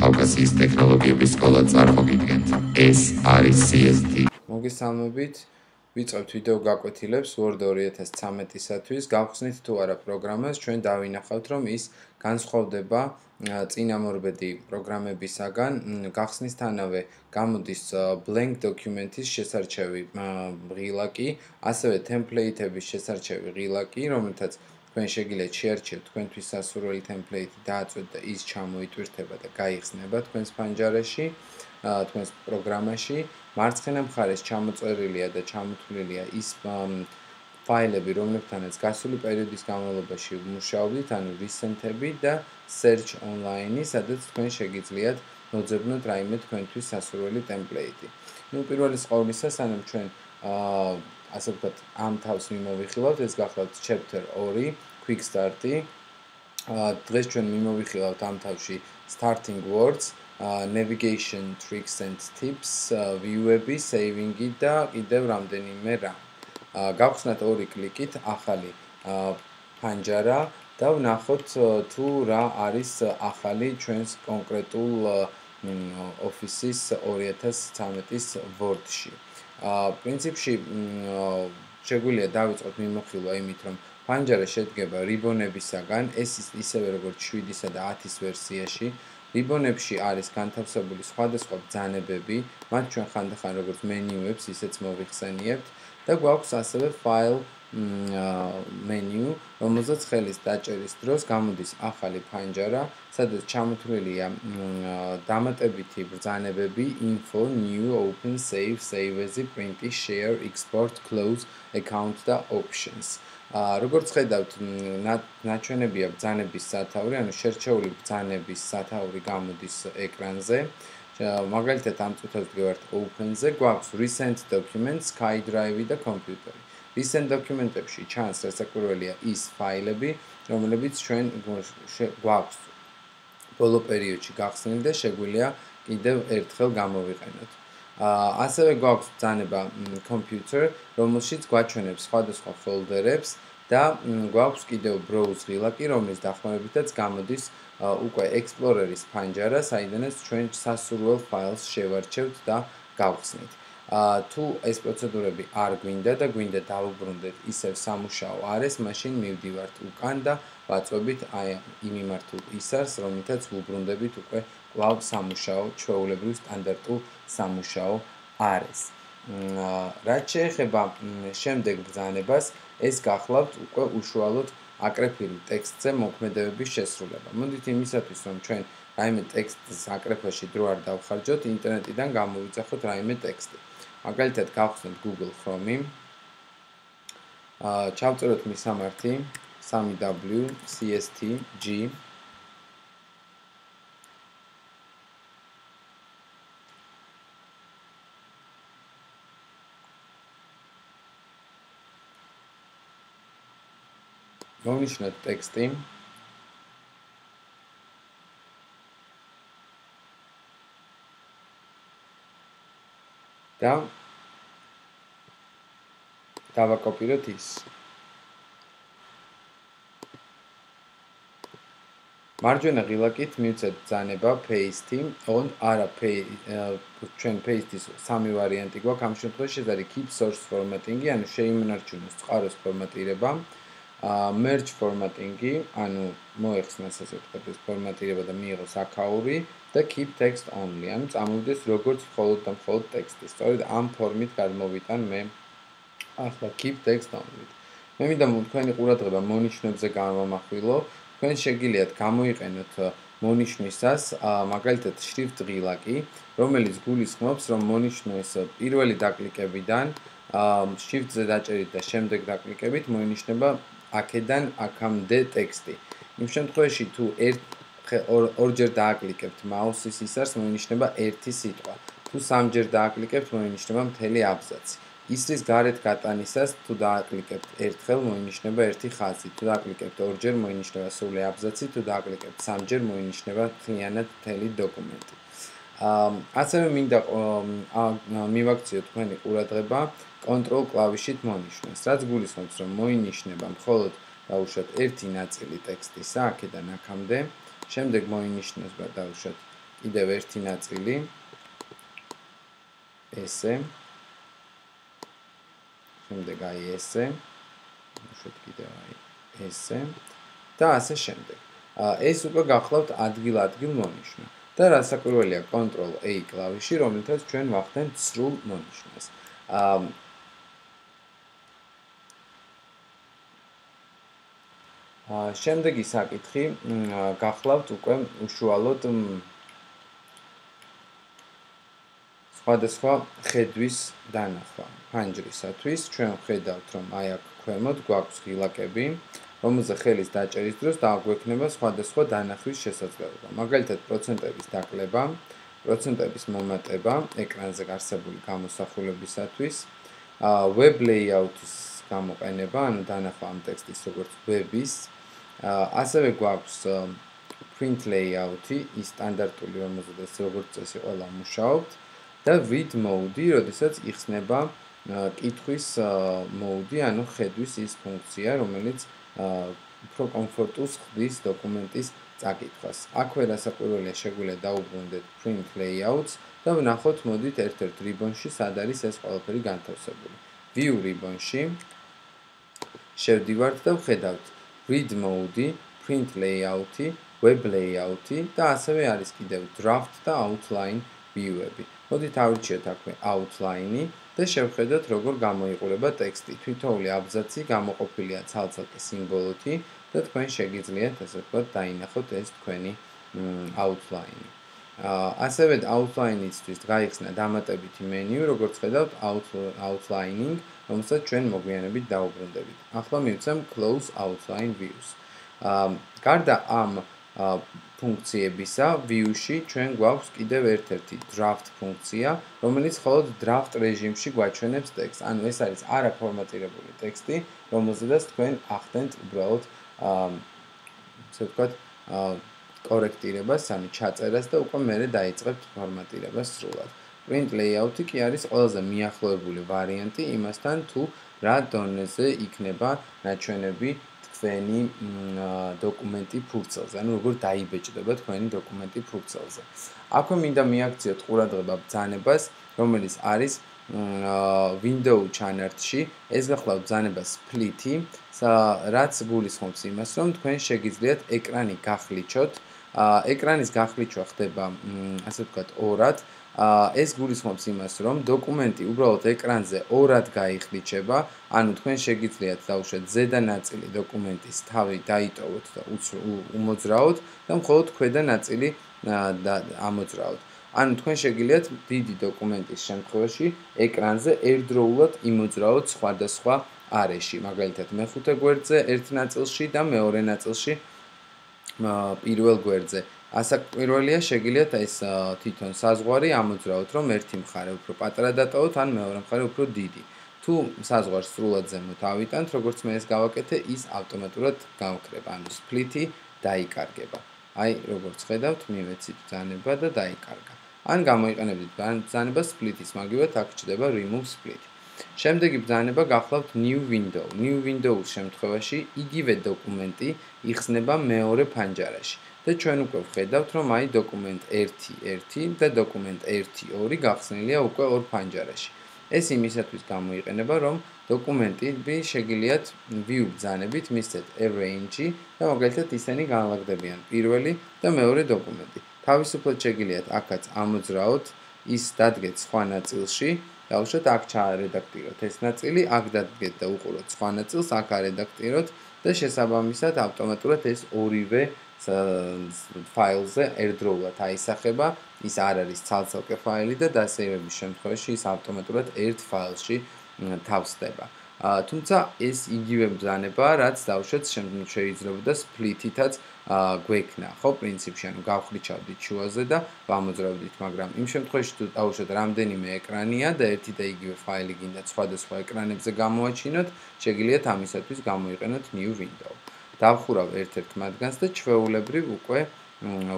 კავკასიის ტექნოლოგიების სკოლა წარმოგიდგენთ. ეს არის CST. მოგესალმებით. ვიწყებთ ვიდეო გაკვეთილებს Word 2013-ისათვის. გავხსნით თუ არა პროგრამას, ჩვენ დავინახავთ, რომ ის განსხვავდება წინამორბედი პროგრამებისაგან. გახსნისთანავე გამოდის blank document-ის შესარჩევი ღილაკი, ასევე template-ების შესარჩევი ღილაკი, რომელთაც თქვენ შეგიძლიათ შეარჩიოთ თქვენთვის სასურველი template-ი დააწვეთ და ის ჩამოიტვირთება და გაიხსნება თქვენს ფანჯარაში, თქვენს პროგრამაში. მარცხენა მხარეს ჩამოწერილია და ჩამოთვლილია ის ფაილები, რომლებთანაც გასული პერიოდის განმავლობაში ვმუშაობდით, ანუ recent-ები და search online-ი, სადაც თქვენ შეგიძლიათ მოძებნოთ რაიმე თქვენთვის სასურველი template-ი. ну პირველი ყოვლისა სანამ ჩვენ აა ასე ვთქვათ ამ თავს მიმოვიხილავთ, ეს გახლავთ chapter 2 quick start-ი. დღეს ჩვენ მიმოვიხილავთ ამ თავში starting words, navigation tricks and tips, view-ები, saving-ი და კიდევ რამდენიმე რამ. გავხსნათ ორი კლიკით ახალი ფანჯარა და ვნახოთ თუ რა არის ახალი ჩვენს კონკრეტულ Office-ის 2013-ის Word-ში. აა პრინციპში შეგვიძლია დავიწყოთ მიმოხილვა იმით, რომ ფანჯარა შედგება რიბონებისაგან, ეს ისევე როგორც 7-ისა და 10-ის ვერსიაში. რიბონებში არის განთავსებული სხვადასხვა ბრძანებები, მათ ჩვენ ხანდახან როგორც მენიუებს ისეც მოვიხსენიებთ და გვაქვს ასევე file menu, რომელზეც ხელის დაჭერის დროს გამოდის ახალი ფანჯარა, სადაც ჩამოთვლილია დამატებითი ბრძანებები info, new, open, save, save as, print, share, export, close, account და options. აა როგორც ხედავთ, ნაჩვენებია ბრძანების სათაური, ანუ შერჩეული ბრძანების სათაური გამოდის ეკრანზე. მაგალითად, ამ წუთას ვდგევართ open-ზე, გვაქვს recent documents, SkyDrive და კომპიუტერი. Recent document-ებში ჩანს რასაკვირველია ის ფაილები, რომლებიც ჩვენ გვაქვს ბოლო პერიოდში გახსნილი და შეგვიძლია კიდევ ერთხელ გამოვიყენოთ. ასევე გვაქვს ბრძანება computer, რომელშიც გვაჩვენებს სხვადასხვა ფოლდერებს და გვაქვს კიდევ browse ღილაკი, რომლის დახმარებითაც გამოდის უკვე Explorer-ის ფანჯარა, საიდანაც ჩვენ სასურველ ფაილს შევარჩევთ და გავხსნით. თუ ეს პროცედურები არ გვინდა და გვინდა დავუბრუნდეთ ისევ სამუშაო არის, მაშინ მივდივართ უკან და ვაწვევით აი იმ მიმართულ ისარს, რომელთაც ვუბრუნდებით უკვე კვლავ სამუშაო, ჩვეულებრივ სტანდარტულ სამუშაო არის. რაც შეეხება შემდეგ ბრძანებას, ეს გახლავთ უკვე უშუალოდ აკრეფილი ტექსტზე მოქმედებების შესრულება. მოდით იმისათვის, რომ ჩვენ რაიმე ტექსტის აკრეფაში დრო არ დავხარჯოთ, ინტერნეტიდან გამოვიძახოთ რაიმე ტექსტი. მაგალითად, გავხსნით Google Chrome-ი. აა ჩავწეროთ მისამართი 3w cstg მოვნიშნოთ ტექსტი. და დავაკოპიროთ ის. მარჯვენა ღილაკით მივცეთ ბრძანება paste-ი, on არა ჩვენ paste-ის სამი ვარიანტი გვაქვს ამ შემთხვევაში, არის keep source formatting-ი, ანუ შეიმნარჩუნოს წყაროს ფორმატირება. merge formatting-ი, ანუ მოეხსნას ასე ვთქვათ ეს ფორმატირება და მიიღოს აქაური და keep text only, ანუ წამოვიდეს როგორც მხოლოდ და მხოლოდ ტექსტი. სწორედ ამ ფორმით გადმოვიტან მე ახლა keep text only. მე მინდა თქვენი ყურადღება მონიშნებზე გამომახვილო. თქვენ შეგიძლიათ გამოიყენოთ მონიშნვისას მაგალითად შრიფტ ღილაკი, რომელიც გულისხმობს, რომ მონიშნოს პირველი დაკლიკებიდან შრიფტზე დაჭერით და შემდეგ დაკლიკებით მოინიშნება აქედან აქამდე ტექსტი. იმ შემთხვევაში თუ ერთ ორჯერ დააკლიკებთ მაუსის ისარს მოინიშნება ერთი სიტყვა. თუ სამჯერ დააკლიკებთ მოინიშნება მთელი აბზაცი. ისრის გარეთ გატანისას თუ დააკლიკებთ ერთხელ მოინიშნება ერთი ხაზი. თუ დააკლიკებთ ორჯერ მოინიშნება სრული აბზაცი. თუ დააკლიკებთ სამჯერ მოინიშნება მთლიანად მთელი დოკუმენტი. ასევე მინდა მივაქციო თქვენი ყურადღება კონტროლ კლავიშით მონიშნოს. რაც გულისხმობს, რომ მოინიშნება მხოლოდ დაუშვათ ერთი ნაწილი ტექსტისა, აქედან აქამდე შემდეგ მოინიშნოს გადავშოთ კიდევ ერთი ნაწილი ესე შემდეგ აი ესე ვუშვით კიდევ აი ესე და ასე შემდეგ. ეს უკვე გახლავთ ადგილ-ადგილ მონიშნა და რასაკვირველია Ctrl A კლავიში, რომელთაც ჩვენ ვახდენთ სრულ მონიშნას. აა აა შემდეგი საკითხი გახლავთ უკვე უშუალოდ სხვადასხვა ხედვის დანახვა. ფანჯრისათვის ჩვენ ვხედავთ, რომ აი აქ ქვემოთ გვაქვს ღილაკები, რომელზე ხელის დაჭერის დროს დაგვექნება სხვადასხვა დანახვის შესაძლებლობა. მაგალითად, პროცენტების დაკლება, პროცენტების მომატება ეკრანზე არსებული გამოსახულებისათვის, web layout-ის გამოყენება, ანუ დანახვა ამ ტექსტის როგორც web-ის, ასევე გვაქვს print layout-ი, ის სტანდარტული, რომელზედაც როგორც წესი ყველა მუშაობთ და read mode-ი, როდესაც იხსნება კითხვის mode-ი, ანუ ხედვის ის ფუნქცია, რომელიც უფრო კომფორტულს ხდის დოკუმენტის წაკითხვას. აქვე რასაკვირველია შეგვიძლია დაუბრუნდეთ print layouts და ვნახოთ მოდით ერთ-ერთ ribbon-ში სად არის ეს ყველაფერი განთავსებული. view ribbon-ში შევდივართ და ვხედავთ read mode-ი, print layout-ი, web layout-ი და ასევე არის კიდევ draft და outline view-ები. მოდით ავირჩიოთ აქვე outline-ი და შევხედოთ როგორ გამოიყურება ტექსტი. თვითოული აბზაცი გამოყოფილია ცალ-ცალკე სიმბოლოთი და თქვენ შეგიძლიათ ასე ვთქვათ დაინახოთ ეს თქვენი outline-ი. აა ასევე outline-ისთვის გაიხსნა დამატებითი მენიუ, როგორც ხედავთ outlining, რომელსაც ჩვენ მოგვიანებით დაუბრუნდებით. ახლა მივცემ close outline views. აა გარდა ამ ფუნქციებისა view-ში ჩვენ გვაქვს კიდევ ერთ-ერთი draft ფუნქცია, რომელიც მხოლოდ draft რეჟიმში გვაჩვენებს ტექსტს. ანუ ეს არის არაფორმატირებული ტექსტი, რომელზედაც თქვენ ახდენთ უბრალოდ აა ასე ვთქვათ, აა კორექტირებას, ანუ ჩაწერას და უკვე მერე დაიწყებთ ფორმატირებას სრულად. print layout-ი კი არის ყველაზე მიახლოებული ვარიანტი იმასთან, თუ რა დონეზე იქნება ნაჩვენები თქვენი დოკუმენტი ფურცელზე, ანუ როგორ დაიბეჭდება თქვენი დოკუმენტი ფურცელზე. აქვე მინდა მიაქციოთ ყურადღება ბრძანებას, რომელიც არის window chart-ში, ეს გახლავთ ბრძანება split-ი, რაც გულისხმობს იმას, რომ თქვენ შეგიძლიათ ეკრანი გახლიჩოთ. ეკრანის გახლიჩვა ხდება, ასე ვთქვათ, ორად. ეს გულისხმობს იმას, რომ დოკუმენტი უბრალოდ ეკრანზე ორად გაიხლიჩება, ანუ თქვენ შეგიძლიათ დავუშვათ ზედა ნაწილი დოკუმენტის თავი დაიტოვოთ და უმოძრაოთ და მხოლოდ ქვედა ნაწილი ამოძრაოთ. ანუ თქვენ შეგიძლიათ დიდი დოკუმენტის შემთხვევაში ეკრანზე ერთდროულად იმოძრაოთ სხვადასხვა არეში, მაგალითად მეხუთე გვერდზე ერთ ნაწილში და მეორე ნაწილში პირველ გვერდზე. ასაკვირველია შეგიძლიათ ეს თვითონ საზღვარი ამოძრავოთ, რომ ერთი მხარე უფრო პატარა დატოვოთ, ან მეორე მხარე უფრო დიდი. თუ საზღვარს სრულად ზემოთ ავიტანთ, როგორც მე ეს გავაკეთე, ის ავტომატურად გამქრება, ანუ split-ი დაიკარგება. აი, როგორც ხედავთ, მივეცით ბრძანება და დაიკარგა. ან გამოიყენებდით ბრძანება split-ის, მაგივე აქ ჩდება remove split. შემდეგი ბრძანება გახლავთ new window. new window-ის შემთხვევაში იგივე დოკუმენტი იხსნება მეორე ფანჯარაში. და ჩვენ უკვე ვხედავთ, რომ აი დოკუმენტ 1.1 და დოკუმენტ 1.2 გახსნილია უკვე ორ ფანჯარაში. ეს იმისათვის გამოიყენება, რომ დოკუმენტები შეგიძლიათ view ბრძანებით მისცეთ arrange და მაგალითად ისინი განლაგდებიან პირველი და მეორე დოკუმენტი. თავისუფლად შეგიძლიათ აქაც ამოძრაოთ ის დადგეთ სხვა ნაწილში და უშოთ აქ ჩაარედაქტიროთ ეს ნაწილი, აქ დადგეთ და უყუროთ სხვა ნაწილს, აქ არედაქტიროთ და შესაბამისად ავტომატურად ეს ორივე ფაილზე ერთდროულად აისახება, ის არ არის ცალ-ცალკე ფაილი და დასეირების შემთხვევაში ის ავტომატურად ერთ ფაილში თავსდება. თუმცა ეს იგივე ბრძანება, რაც დავშოთ შეიძლება split-ითაც გვექნა, ხო, პრინციპში, ანუ გავხლიჩავდით შუაზე და ვამოძრავდით, მაგრამ იმ შემთხვევაში თუ დავუშვათ რამდენიმე ეკრანია და ერთი და იგივე ფაილი გინდა სხვადასხვა ეკრანებზე გამოაჩინოთ, შეგიძლიათ ამისათვის გამოიყენოთ new window. დავხურავ ერთ-ერთ მათგანს და ჩვეულებრივ უკვე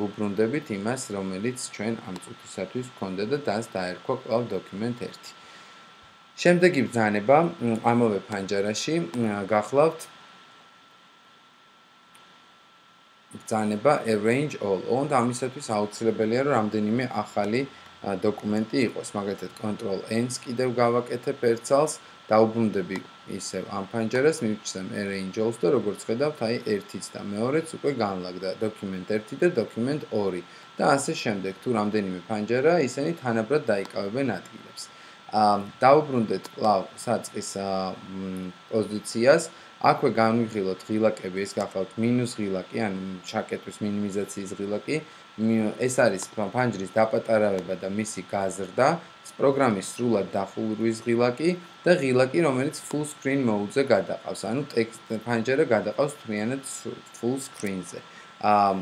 ვუბრუნდებით იმას, რომელიც ჩვენ ამ წუთისათვის გქონდა და დას დაერქვა კვლავ დოკუმენტ 1. შემდეგი ბრძანება ამავე ფანჯარაში გახლავთ ბრძანება arrange all. ოღონდ ამისათვის აუცილებელია რომ რამდენიმე ახალი დოკუმენტი იყოს. მაგალითად control n-ს კიდევ გავაკეთებ ერთსალს, დაუბრუნდები ისევ ამ ფანჯერას მივჭცემ arrange-ს და როგორც ხედავთ, აი ერთიც და მეორეც უკვე განლაგდა. document 1 და document 2 და ასე შემდეგ. თუ რამდენიმე ფანჯერა, ისინი თანაბრად დაიკავებენ ადგილებს. აა დავუბრუნდეთ კლავ საწყის პოზიციას. აქვე განვიხილოთ ღილაკები, ეს გახლავთ -ღილაკი, ან ჩაკეტვის მინიმიზაციის ღილაკი ეს არის ფანჯრის დაპატარავება და მისი გაზრდა, პროგრამის სრულად დახურვის ღილაკი და ღილაკი, რომელიც full screen mode-ზე გადაყავს, ანუ ტექსტ ფანჯარა გადაყავს თვიანად full screen-ზე. აა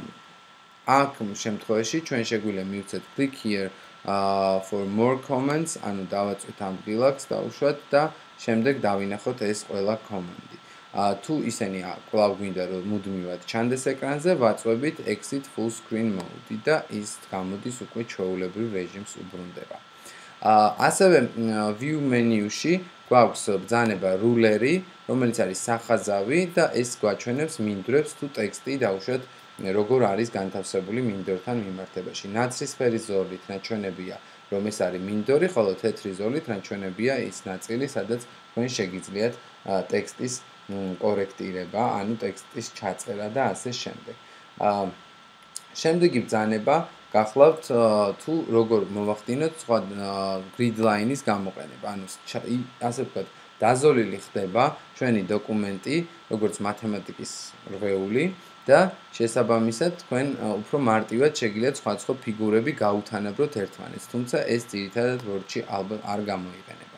აქ შემთხვევაში ჩვენ შეგვიძლია მივცეთ click here uh for more comments, ანუ დავაწვით ამ ღილაკს და უშუალოდ და შემდეგ დავინახოთ ეს ყველა კომენტი. თუ ისინი კვლავ გვინდა რომ მუდმივად ჩანდეს ეკრანზე, ვაწვევით exit full screen mode და ის გამოდის უკვე ჩვეულებრივ რეჟიმს უბრუნდება. ასევე view menu-ში გვაქვს ბრძანება ruler-ი, რომელიც არის სახაზავი და ეს გვაჩვენებს მინდვრებს თუ ტექსტი დაუშვათ როგორ არის განთავსებული მინდორთან მიმართებაში. ნაცრისფერი ზოლით ნაჩვენებია რომ ეს არის მინდორი, ხოლო თეთრი ზოლით ნაჩვენებია ის ნაწილი, სადაც თქვენ შეგიძლიათ ტექსტის კორექტირება, ანუ ტექსტის ჩაწერა და ასე შემდეგ. აა შემდეგი ბრძანება გახლავთ თუ როგორ მოვახდინოთ სხვა line-ის გამოყენება, ანუ ასე ვთქვათ, დაზოლილი ხდება ჩვენი დოკუმენტი, როგორც მათემატიკის რვეული და შესაბამისად თქვენ უფრო მარტივად შეგიძლიათ სხვა სხვა ფიგურები გაუთანაბროთ ერთმანეთს, თუმცა ეს ძირითადად Word-ში ალბათ არ გამოიყენება.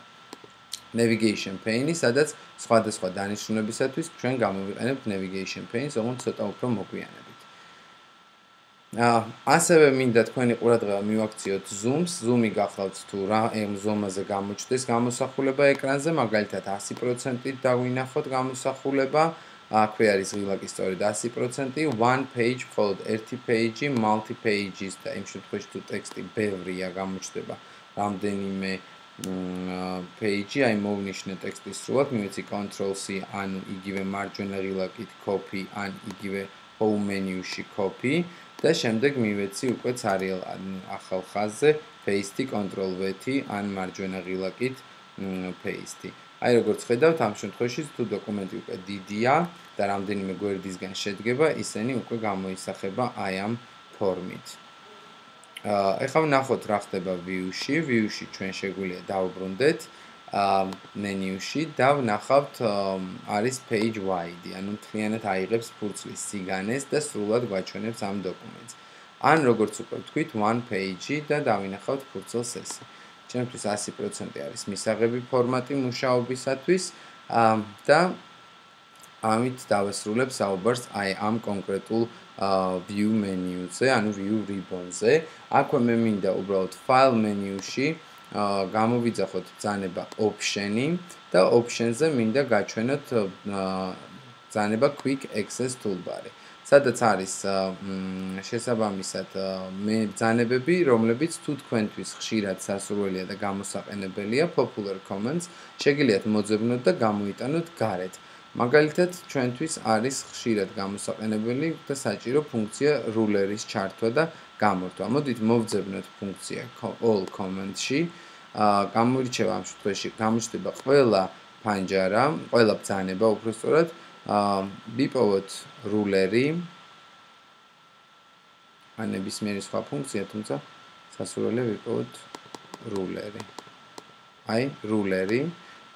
Navigation pane-ი, სადაც სხვადასხვა დანიშნულებისათვის ჩვენ გამოვიყენებთ navigation pane-ს, ოღონდ ცოტა უფრო მოგვიანებით. აა ასევე მინდა თქვენი ყურადღება მივაქციოთ zoom-ს. zoom-ი გახლავთ თუ რა ამ zoom-აზე გამოჩნდეს გამოსახულება ეკრანზე, მაგალითად 100%-ით დავინახოთ გამოსახულება. აქვე არის ღილაკი სწორედ 100%, one page, მხოლოდ ერთი page-ი, multi pages და იმ შემთხვევაში თუ ტექსტი ბევრია გამოჩნდება რამდენიმე page-ი, აი მოვნიშნე ტექსტის სრულად, მივეცი control C, ანუ იგივე მარჯვენა ღილაკით copy, ან იგივე home menu-ში copy და შემდეგ მივეცი უკვე цаრიელ ახალ ხაზზე paste-ი control V-ი, ან მარჯვენა ღილაკით paste-ი. აი როგორც ხედავთ, ამ შემთხვევაში თუ დოკუმენტი უკვე დიდია და რამდენიმე გვერდისგან შედგება, ისინი უკვე გამოისახება აი ამ ფორმით. აა ეხლა ვნახოთ რა ხდება view-ში. view-ში ჩვენ შეგვიძლია დავუბრუნდეთ აა menu-ში და ვნახავთ არის page wide, ანუ მთლიანად აიღებს ფურცლის სიგანეს და სრულად გვაჩვენებს ამ დოკუმენტს. ან როგორც უკვე ვთქვით, one page-ი და დავინახავთ ფურცელს ეს. ჩემთვის 100% არის მისაღები ფორმატი მუშაობისათვის აა და ამით დავესრულებ საუბარს აი ამ კონკრეტულ view menu-ზე, ანუ view ribbon-ზე. აქვე მე მინდა უბრალოდ file menu-ში გამოვიძახოთ ბრძანება option-ი და option-ზე მინდა გაჩვენოთ ბრძანება quick access toolbar-ი. სადაც არის შესაბამისად მე ბრძანებები, რომლებიც თუ თქვენთვის ხშირად სასურველია და გამოსაყენებელია popular comments, შეგიძლიათ მოძებნოთ და გამოიტანოთ გარეთ. მაგალითად, ჩვენთვის არის ხშირად გამოსაყენებელი და საჭირო ფუნქცია ruler-ის ჩართვა და გამორთვა. მოდით მოვძებნოთ ფუნქცია all comments-ში. აა გამორჩევა ამ შემთხვევაში გამოჩნდება ყველა ფანჯარა, ყველა ბრძანება უბრალოდ აა bipovat ruler-ი. ან ნებისმიერი სხვა ფუნქცია, თუმცა სასურველია bipovat ruler-ი. აი, ruler-ი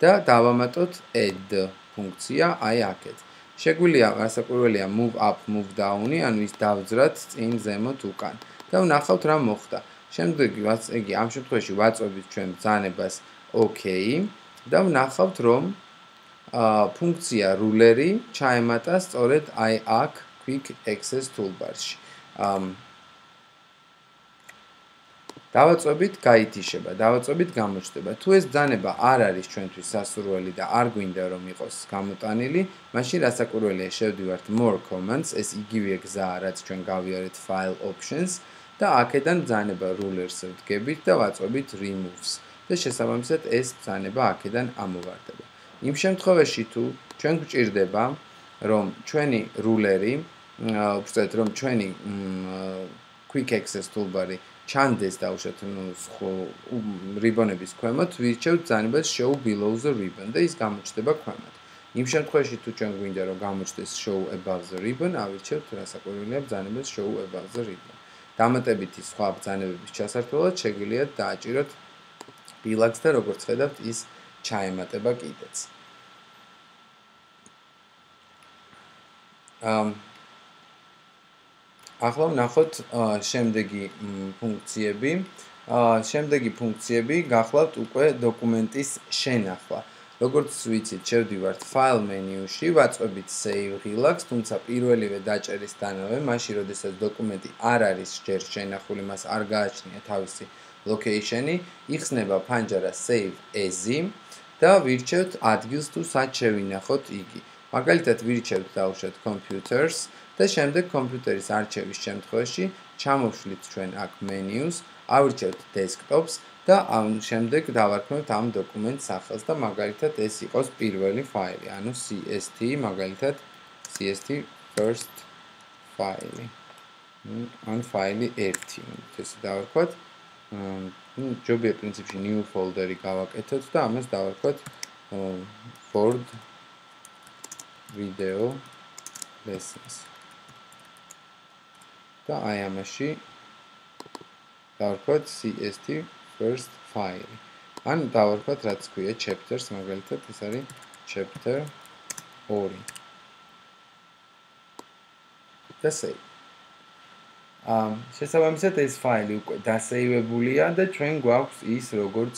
და დავამატოთ add ფუნქცია აი აქეთ. შეგვიძლია გასაკვირველია move up, move down-ი, ანუ ის დავძრათ წინ, ზემოთ, უკან. და ვნახავთ რა მოხდა. შემდეგ იგი ამ შემთხვევაში ვაწვევით ჩვენ ბრძანებას OK და ვნახავთ რომ აა ფუნქცია ruler-ი ჩაემატა სწორედ აი აქ quick access toolbar-ში. აა დავაწვევით გაითიშება, დავაწვევით გამოჩნდება. თუ ეს ბძანება არ არის ჩვენთვის სასურველი და არ გვინდა რომ იყოს გამოტანილი, მაშინ რასაკვირველია შევდივართ more comments, ეს იგივე გზაა, რაც ჩვენ გავიარეთ file options და აქედან ბძანება rulers-ზე ვდგებით და ვაწვევით removes და შესაბამისად ეს ბძანება აქედან ამოვარდება. იმ შემთხვევაში თუ ჩვენ გვჭირდება რომ ჩვენი ruler-ი ვწეთ რომ ჩვენი quick access toolbar-ი ჩანდეს დავუშვათ ნუ რიბონების ქვემოთ ვირჩევთ ბრძანებას show below the ribbon და ის გამოჩნდება ქვემოთ. იმ შემთხვევაში თუ ჩვენ გვინდა რომ გამოჩნდეს show above the ribbon, ავირჩევთ რასაკვირველია ბრძანებას show above the ribbon. დამატებითი სხვა ბრძანებების ჩასართულად შეგვიძლია დააჭიროთ ბილაკს და როგორც ხედავთ ის ჩაემატება კიდეც. ამ ახლა ვნახოთ შემდეგი ფუნქციები. შემდეგი ფუნქციები გახლავთ უკვე დოკუმენტის შენახვა. როგორც ვიცით, შევდივართ file menu-ში, ვაწვევით save relax, თუმცა პირველივე დაჭერისთანავე, მაშინ როდესაც დოკუმენტი არ არის ჯერ შენახული, მას არ გააჩნია თავისი location-ი, იხსნება ფანჯარა save as-ი და ვირჩევთ ადგილს თუ სად შევინახოთ იგი. მაგალითად, ვირჩევთ დავუშვათ computers და შემდეგ კომპიუტერის არჩევის შემთხვევაში ჩამოვშლით ჩვენ აქ menus, ავირჩევთ desktops და ამ შემდეგ დავარქმევთ ამ დოკუმენტს სახელს და მაგალითად ეს იყოს პირველი ფაილი, ანუ CST, მაგალითად CST first file. ან ფაილი 1, ესე დავარქვათ. ну, ჯობია პრინციპში new folder-ი გავაკეთოთ და ამას დავარქვათ Ford video lessons. და აი ამაში დავარქვათ CST first file. ან დავარქვათ რაც ქვია chapters, მაგალითად ეს არის chapter 2. და save. ამ შესაბამისად ეს ფაილი უკვე დასეივებულია და ჩვენ გვაქვს ის როგორც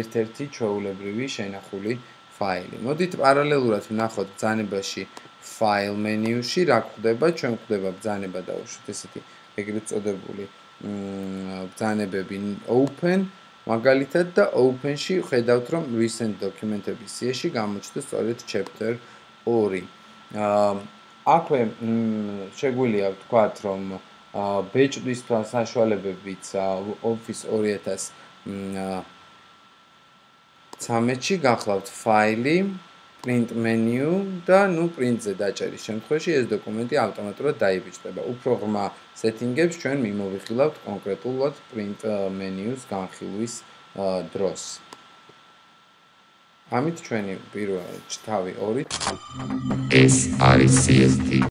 ერთ-ერთი ჩვეულებრივი შენახული ფაილი. მოდით პარალელურად ვნახოთ ბრძანებაში file menu-ში რა ხდება, ჩვენ ხდება ბრძანება დაუშვით ესეთი ეგრეთ წოდებული ბრძანებები open მაგალითად და open-ში ხედავთ რომ recent document-ების სიაში გამოჩნდა სწორედ chapter 2. აა აქვე შეგვიძლია ვთქვათ რომ ბეჭდვის საშუალებებით Office 2000 13-ში გახლავთ ფაილი print menu და ნუ print-ზე დაჭერის შემთხვევაში ეს დოკუმენტი ავტომატურად დაიბეჭდება. უფრო ღრმა setting-ებს ჩვენ მიმოვიხილავთ კონკრეტულად print menu-ს განხილვის დროს. ამით ჩვენი პირველი თავი 2 ეს არის CST